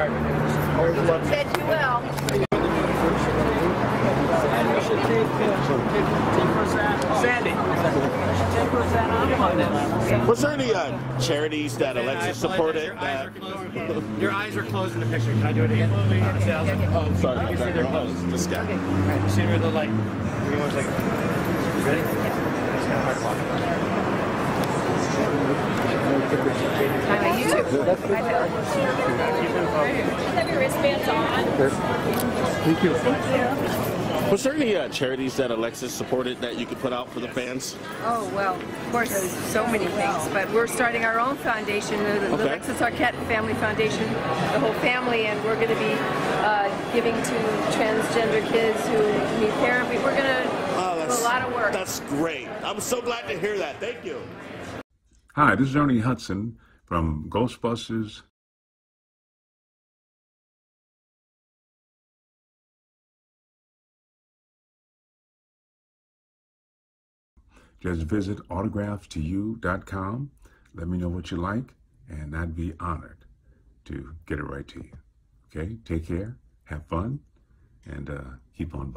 Said you will. Sandy. Was there any uh, charities that Alexis supported? Your eyes, are That, closed. Your eyes are closed in the picture. Can I do it again? oh, sorry You see they're closed. This guy. You see where the light? Give me one second. You ready? It's kind of hard to walk. I'm on YouTube. Have your wristbands on. Was there any uh, charities that Alexis supported that you could put out for the fans? Oh, well, of course, there's so many things, but we're starting our own foundation, the, the Okay. Alexis Arquette Family Foundation, the whole family, and we're going to be uh, giving to transgender kids who need therapy. We're going to Oh, do a lot of work. That's great. I'm so glad to hear that. Thank you. Hi, this is Ernie Hudson from Ghostbusters. Just visit autographstoyou.com. Let me know what you like, and I'd be honored to get it right to you. Okay, take care, have fun, and uh, keep on.